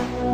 Bye.